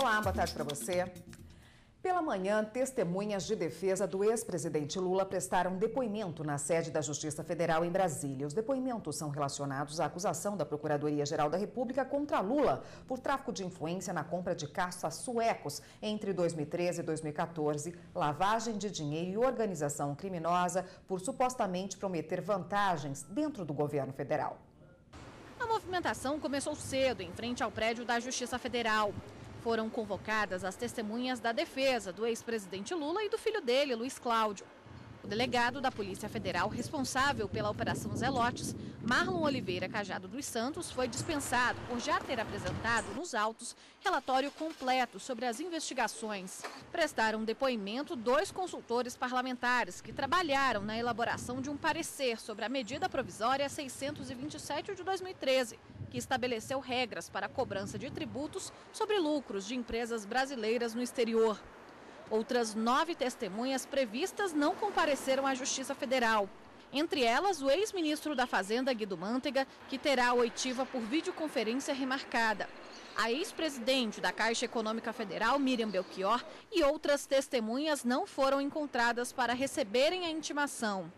Olá, boa tarde para você. Pela manhã, testemunhas de defesa do ex-presidente Lula prestaram depoimento na sede da Justiça Federal em Brasília. Os depoimentos são relacionados à acusação da Procuradoria-Geral da República contra Lula por tráfico de influência na compra de caças suecos entre 2013 e 2014, lavagem de dinheiro e organização criminosa por supostamente prometer vantagens dentro do governo federal. Movimentação começou cedo em frente ao prédio da Justiça Federal. Foram convocadas as testemunhas da defesa do ex-presidente Lula e do filho dele, Luiz Cláudio. O delegado da Polícia Federal responsável pela Operação Zelotes, Marlon Oliveira Cajado dos Santos, foi dispensado por já ter apresentado nos autos relatório completo sobre as investigações. Prestaram depoimento dois consultores parlamentares que trabalharam na elaboração de um parecer sobre a medida provisória 627 de 2013 que estabeleceu regras para a cobrança de tributos sobre lucros de empresas brasileiras no exterior. Outras nove testemunhas previstas não compareceram à Justiça Federal. Entre elas, o ex-ministro da Fazenda, Guido Mantega, que terá a oitiva por videoconferência remarcada. A ex-presidente da Caixa Econômica Federal, Miriam Belchior, e outras testemunhas não foram encontradas para receberem a intimação.